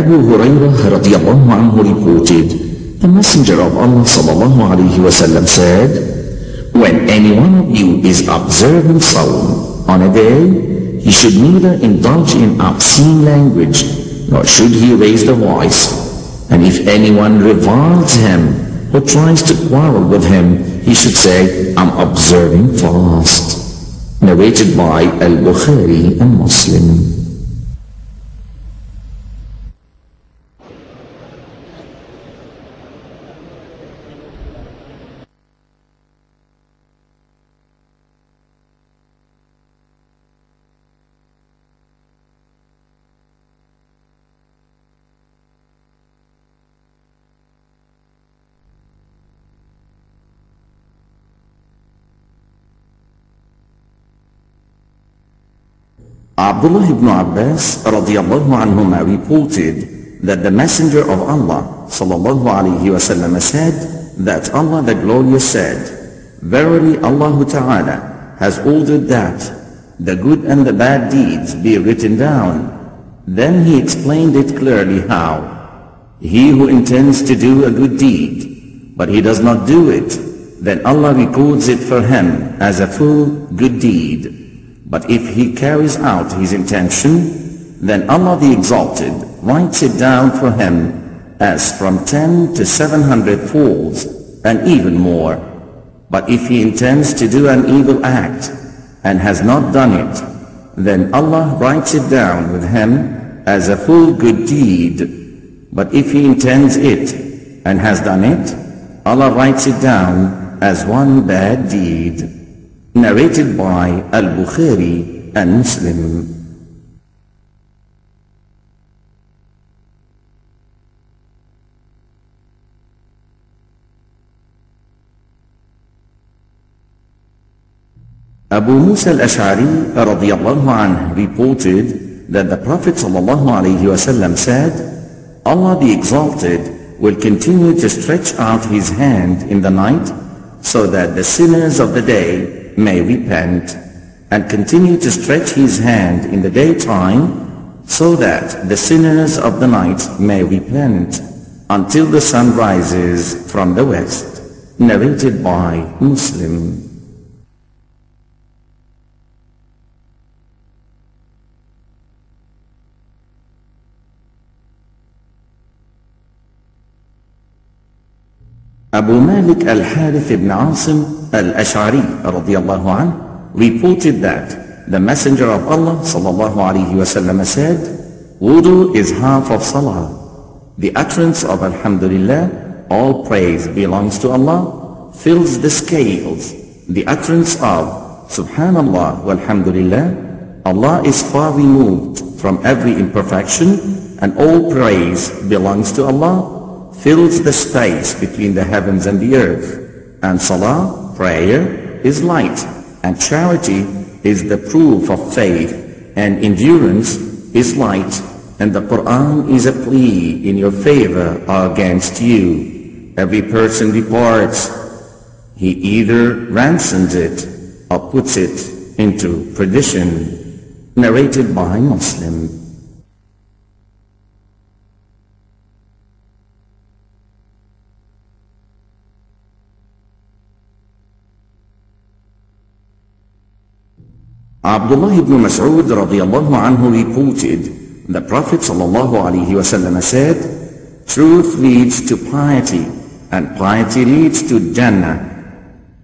Abu Hurairah radiallahu anhu reported, the Messenger of Allah sallallahu alayhi wasallam said, When any one of you is observing Sawm on a day, he should neither indulge in obscene language, nor should he raise the voice. And if anyone reviles him or tries to quarrel with him, he should say, I'm observing fast. Narrated by Al-Bukhari and Muslim. Abdullah ibn Abbas radiallahu anhuma reported that the Messenger of Allah sallallahu said that Allah the Glorious said, Verily Allah Ta'ala has ordered that the good and the bad deeds be written down. Then he explained it clearly how. He who intends to do a good deed, but he does not do it, then Allah records it for him as a full good deed. But if he carries out his intention, then Allah the Exalted writes it down for him as from 10 to 700 folds and even more. But if he intends to do an evil act and has not done it, then Allah writes it down with him as a full good deed. But if he intends it and has done it, Allah writes it down as one bad deed narrated by Al-Bukhari and Muslim. Abu Musa al-Ash'ari radiallahu anhu reported that the Prophet sallallahu alayhi wasallam said, Allah the Exalted will continue to stretch out his hand in the night so that the sinners of the day may repent and continue to stretch his hand in the daytime so that the sinners of the night may repent until the sun rises from the west. Narrated by Muslim. Abu Malik al-Harith ibn Asim al-Ash'ari radiallahu reported that the Messenger of Allah sallallahu alayhi wasallam said, Wudu is half of Salah. The utterance of Alhamdulillah, all praise belongs to Allah, fills the scales. The utterance of Subhanallah walhamdulillah, Allah is far removed from every imperfection and all praise belongs to Allah fills the space between the heavens and the earth. And salah, prayer, is light. And charity is the proof of faith. And endurance is light. And the Quran is a plea in your favor or against you. Every person departs. He either ransoms it or puts it into perdition. Narrated by Muslim. Abdullah ibn Mas'ud radiallahu anhu reported, the Prophet sallallahu alaihi wasallam said, Truth leads to piety, and piety leads to Jannah.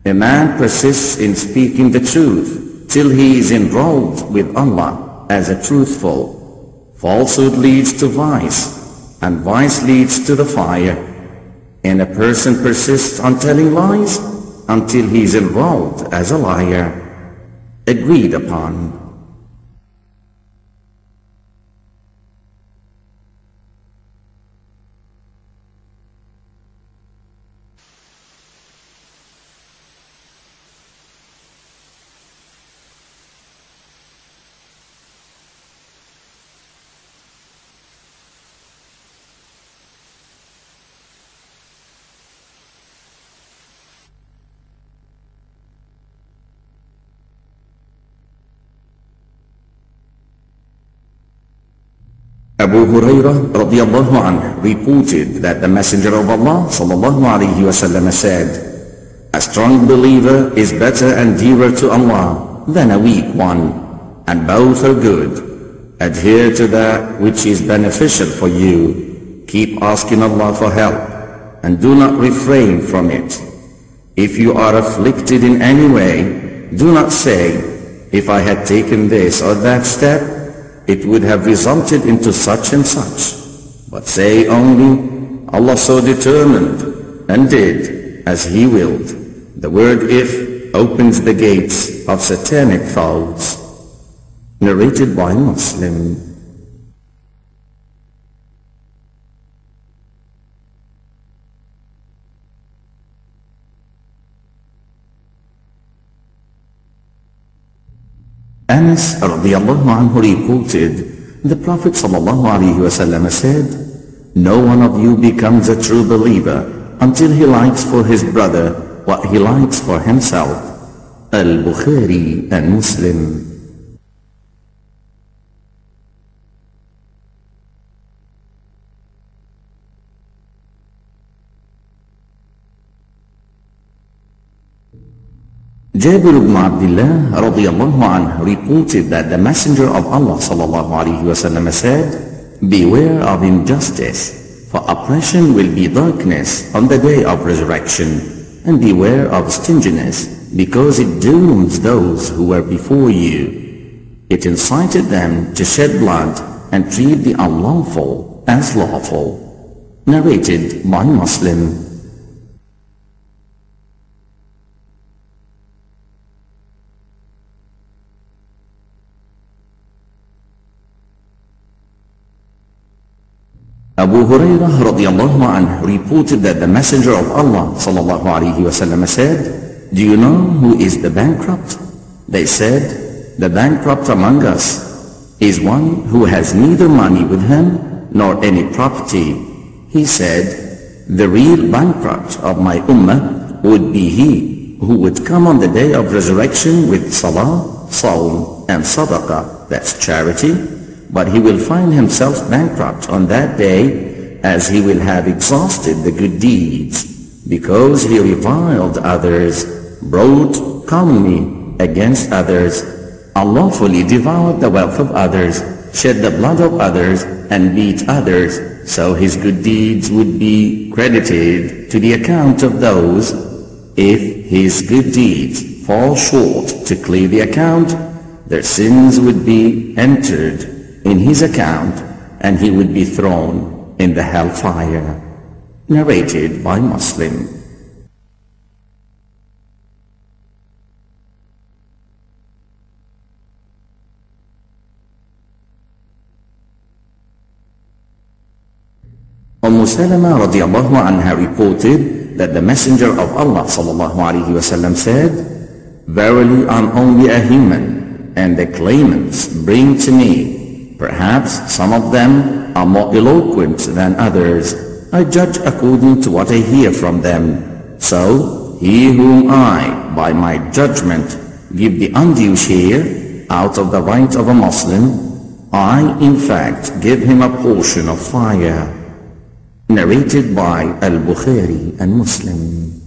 A man persists in speaking the truth till he is enrolled with Allah as a truthful. Falsehood leads to vice, and vice leads to the fire. And a person persists on telling lies until he is enrolled as a liar agreed upon. Abu Hurairah radiallahu anhu reported that the Messenger of Allah sallallahu alayhi wasallam said, A strong believer is better and dearer to Allah than a weak one, and both are good. Adhere to that which is beneficial for you. Keep asking Allah for help, and do not refrain from it. If you are afflicted in any way, do not say, if I had taken this or that step, it would have resulted into such and such. But say only, Allah so determined and did as He willed. The word if opens the gates of satanic thoughts. Narrated by Muslim. Anas radiallahu anhu reported, the Prophet said, No one of you becomes a true believer until he likes for his brother what he likes for himself. Al-Bukhari and Muslim. Jabir ibn Abdullah anhu reported that the Messenger of Allah wasallam said, Beware of injustice, for oppression will be darkness on the day of resurrection, and beware of stinginess, because it dooms those who were before you. It incited them to shed blood and treat the unlawful as lawful. Narrated by Muslim. Abu Hurairah radiallahu anhu reported that the Messenger of Allah sallallahu alayhi wasallam said, Do you know who is the bankrupt? They said, The bankrupt among us is one who has neither money with him nor any property. He said, The real bankrupt of my ummah would be he who would come on the day of resurrection with salah, saum, and sadaqah, that's charity, but he will find himself bankrupt on that day as he will have exhausted the good deeds because he reviled others, brought calumny against others, unlawfully devoured the wealth of others, shed the blood of others, and beat others, so his good deeds would be credited to the account of those. If his good deeds fall short to clear the account, their sins would be entered in his account and he would be thrown in the hellfire. Narrated by Muslim. Umm Salama radiallahu anha reported that the Messenger of Allah sallallahu alayhi wasallam said, Verily I'm only a human, and the claimants bring to me Perhaps some of them are more eloquent than others. I judge according to what I hear from them. So, he whom I, by my judgment, give the undue share out of the right of a Muslim, I in fact give him a portion of fire. Narrated by Al-Bukhari and Muslim.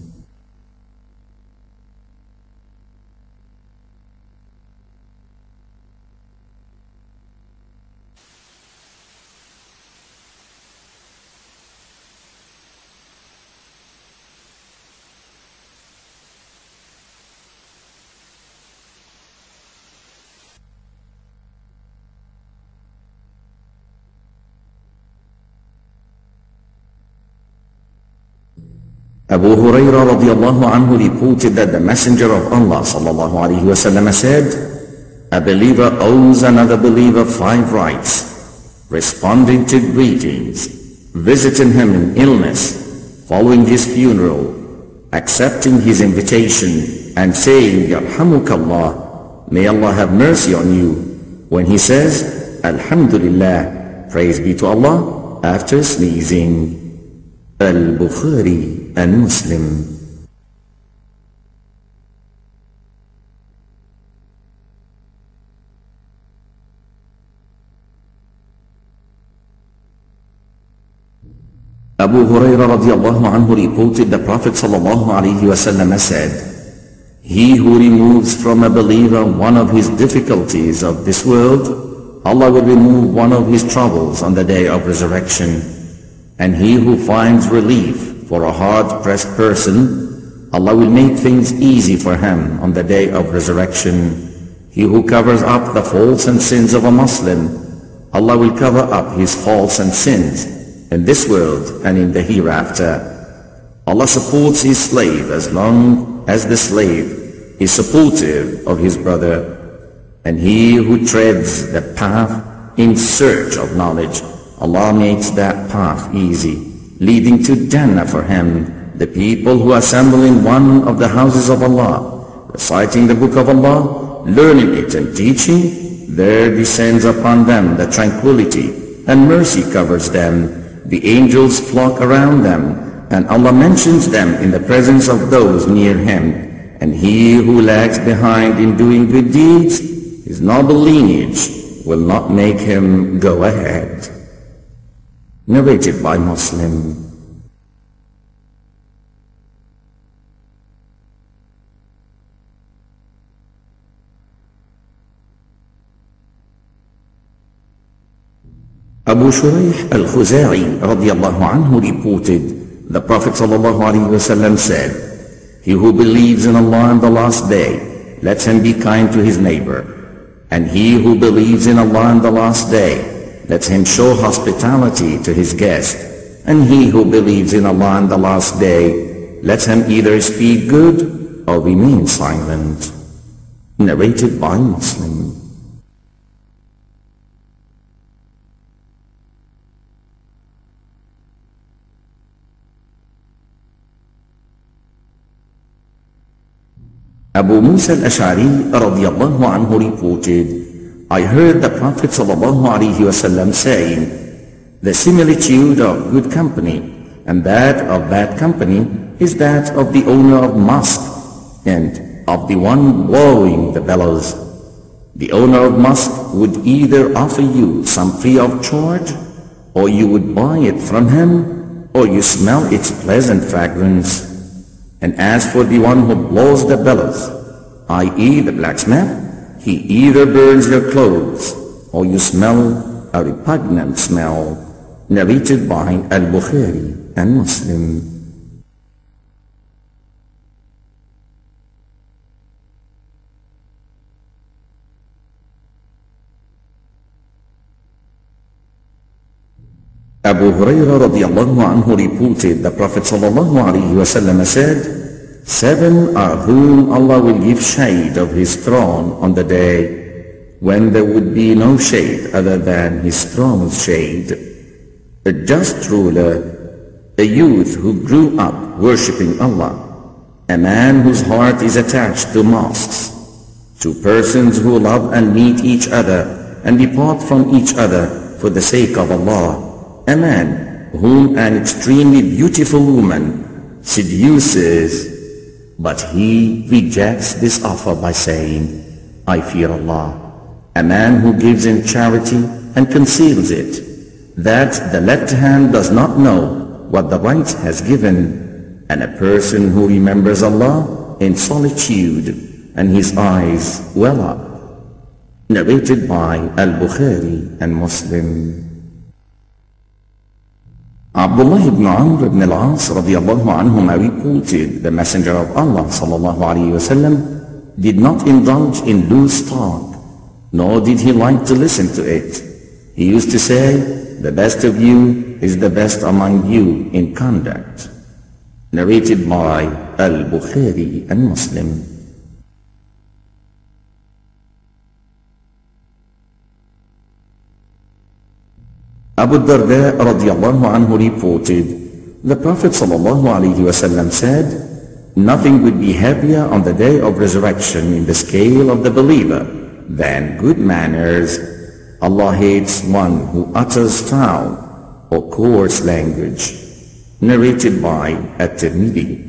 Abu Hurairah radiallahu anhu reported that the Messenger of Allah sallallahu alayhi wasallam said, A believer owes another believer five rights, responding to greetings, visiting him in illness, following his funeral, accepting his invitation, and saying, Yarhamukallah, may Allah have mercy on you. When he says, Alhamdulillah, praise be to Allah, after sneezing. Al-Bukhari and Muslim Abu Huraira radiallahu anhu reported the Prophet sallallahu alayhi wasallam said, He who removes from a believer one of his difficulties of this world, Allah will remove one of his troubles on the day of resurrection. And he who finds relief for a hard-pressed person, Allah will make things easy for him on the day of resurrection. He who covers up the faults and sins of a Muslim, Allah will cover up his faults and sins in this world and in the hereafter. Allah supports his slave as long as the slave is supportive of his brother. And he who treads the path in search of knowledge, Allah makes that path easy, leading to Jannah for him. The people who assemble in one of the houses of Allah, reciting the book of Allah, learning it and teaching, there descends upon them the tranquility, and mercy covers them. The angels flock around them, and Allah mentions them in the presence of those near Him. And he who lags behind in doing good deeds, his noble lineage will not make him go ahead. Narrated by Muslim. Abu Shuraih al-Khuza'i radiallahu anhu reported, the Prophet said, He who believes in Allah and the last day, let him be kind to his neighbor. And he who believes in Allah and the last day, let him show hospitality to his guest. And he who believes in Allah and the last day, let him either speak good or remain silent. Narrated by Muslim. Abu Musa al-Ash'ari radiallahu anhu reported, I heard the Prophet wasallam saying, The similitude of good company and that of bad company is that of the owner of musk and of the one blowing the bellows. The owner of musk would either offer you some free of charge, or you would buy it from him, or you smell its pleasant fragrance. And as for the one who blows the bellows, i.e. the blacksmith, he either burns your clothes or you smell a repugnant smell. Narrated by Al-Bukhari and Muslim. Abu Hurairah radiallahu anhu reported the Prophet sallallahu alayhi wasallam said, Seven are whom Allah will give shade of his throne on the day when there would be no shade other than his throne's shade. A just ruler, a youth who grew up worshipping Allah, a man whose heart is attached to mosques, to persons who love and meet each other and depart from each other for the sake of Allah, a man whom an extremely beautiful woman seduces, but he rejects this offer by saying, I fear Allah. A man who gives in charity and conceals it, that the left hand does not know what the right has given, and a person who remembers Allah in solitude and his eyes well up. Narrated by Al-Bukhari and Muslim. Abdullah ibn Amr ibn al-As anhuma reported the Messenger of Allah sallallahu alayhi wasallam did not indulge in loose talk, nor did he like to listen to it. He used to say, the best of you is the best among you in conduct. Narrated by Al-Bukhari and Muslim. Abu Darda radiallahu anhu reported, the Prophet sallallahu wasallam said, Nothing would be heavier on the day of resurrection in the scale of the believer than good manners. Allah hates one who utters foul or coarse language. Narrated by At-Tirmidhi.